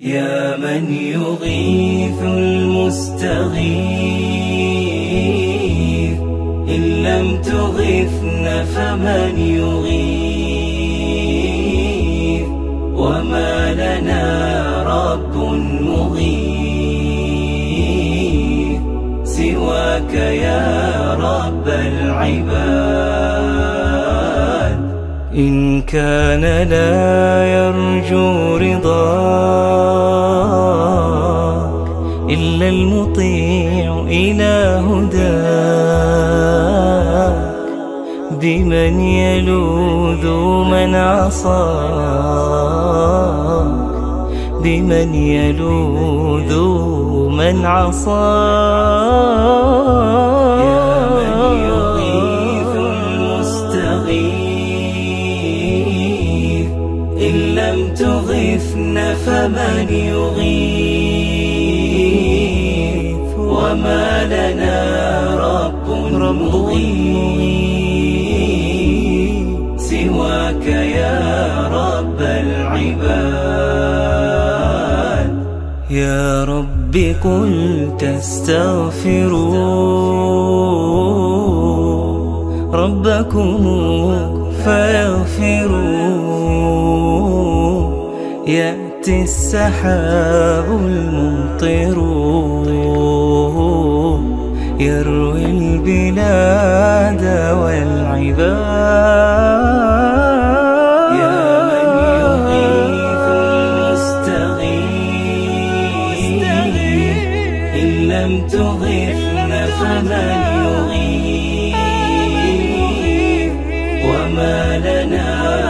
يا من يغيث المستغيث إن لم تغثن فمن يغيث؟ وما لنا رب مغيث سواك يا رب العباد. إن كان لا يرجو رضاك المطيع إلى هداك بمن يلوذ من عصاك بمن يلوذ من عصاك يا من يغيث المستغيث إن لم تغثن فمن يغيث وما لنا رب مغيث سواك يا رب العباد. يا رب قلت استغفروا ربكم فيغفروا يأتي السحاب الممطر. البلاد والعباد. يا من يغيث المستغيث. إن لم فمن يغيث. وما لنا